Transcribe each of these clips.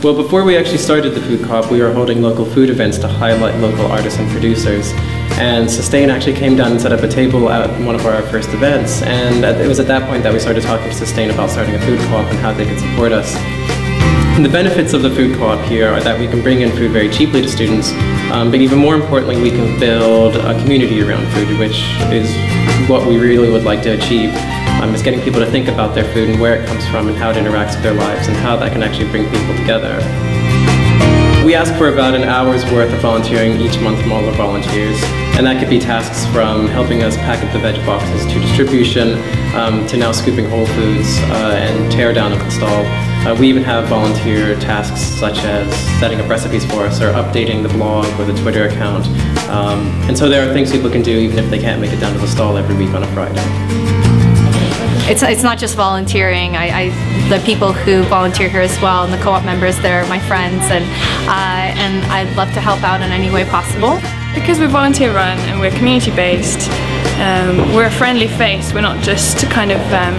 Well, before we actually started the food co-op, we were holding local food events to highlight local artists and producers. And Sustain actually came down and set up a table at one of our first events. And it was at that point that we started talking to Sustain about starting a food co-op and how they could support us. And the benefits of the food co-op here are that we can bring in food very cheaply to students, um, but even more importantly, we can build a community around food, which is what we really would like to achieve um, is getting people to think about their food and where it comes from and how it interacts with their lives and how that can actually bring people together. We ask for about an hour's worth of volunteering each month from all the volunteers, and that could be tasks from helping us pack up the veg boxes to distribution, um, to now scooping whole foods uh, and tear down of the stall. Uh, we even have volunteer tasks such as setting up recipes for us or updating the blog or the Twitter account. Um, and so there are things people can do even if they can't make it down to the stall every week on a Friday it's, it's not just volunteering. I, I, the people who volunteer here as well and the co-op members, they're my friends and, uh, and I'd love to help out in any way possible. Because we're volunteer run and we're community based, um, we're a friendly face, we're not just kind of um,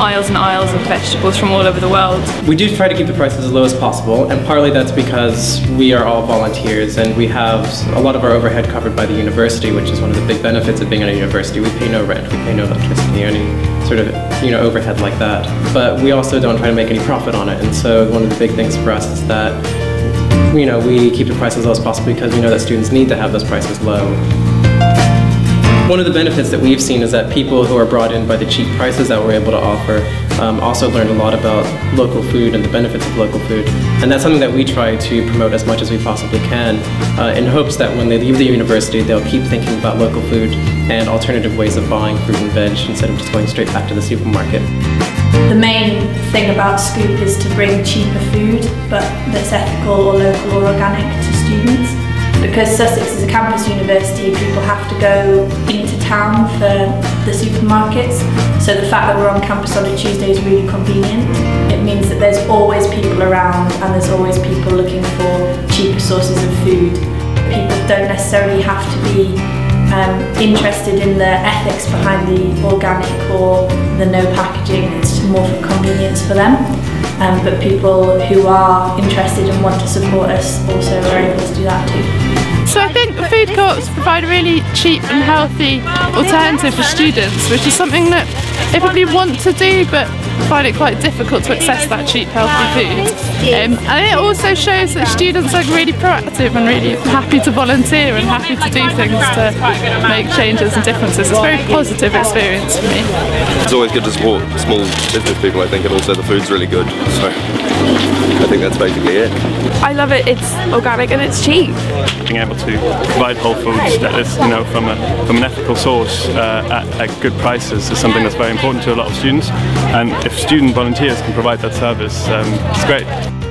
aisles and aisles of vegetables from all over the world. We do try to keep the prices as low as possible, and partly that's because we are all volunteers and we have a lot of our overhead covered by the university, which is one of the big benefits of being at a university. We pay no rent, we pay no electricity, any sort of you know overhead like that. But we also don't try to make any profit on it, and so one of the big things for us is that you know we keep the prices as low as possible because we know that students need to have those prices low. One of the benefits that we've seen is that people who are brought in by the cheap prices that we're able to offer um, also learn a lot about local food and the benefits of local food. And that's something that we try to promote as much as we possibly can uh, in hopes that when they leave the university they'll keep thinking about local food and alternative ways of buying fruit and veg instead of just going straight back to the supermarket. The main thing about Scoop is to bring cheaper food but that's ethical or local or organic to students. Because Sussex is a campus university, people have to go into town for the supermarkets. So the fact that we're on campus on a Tuesday is really convenient. It means that there's always people around and there's always people looking for cheaper sources of food. People don't necessarily have to be um, interested in the ethics behind the organic or the no packaging. It's more for convenience for them. Um, but people who are interested and want to support us also are able to do that. So I think food co-ops provide a really cheap and healthy alternative for students, which is something that they probably want to do but find it quite difficult to access that cheap healthy food. Um, and it also shows that students are really proactive and really happy to volunteer and happy to do things to make changes and differences. It's a very positive experience for me. It's always good to support small business people I think and also the food's really good so I think that's basically it. I love it, it's organic and it's cheap. Being able to provide whole foods that is, you know, from, a, from an ethical source uh, at, at good prices is something that's very important to a lot of students and if student volunteers can provide that service, um, it's great.